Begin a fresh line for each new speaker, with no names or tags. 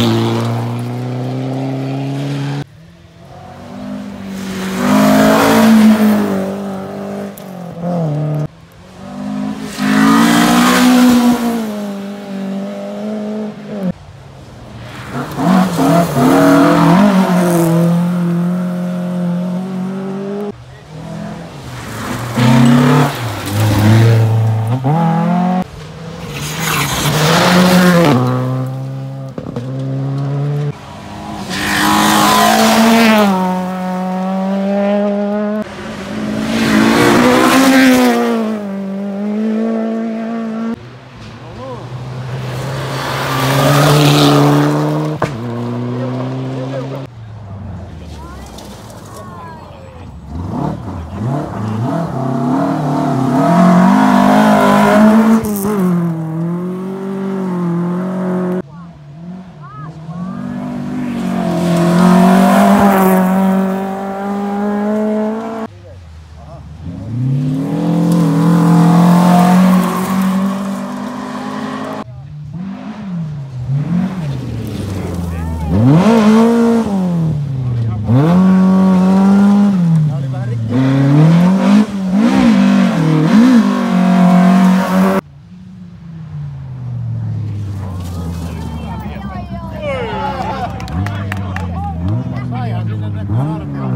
Thank bottom.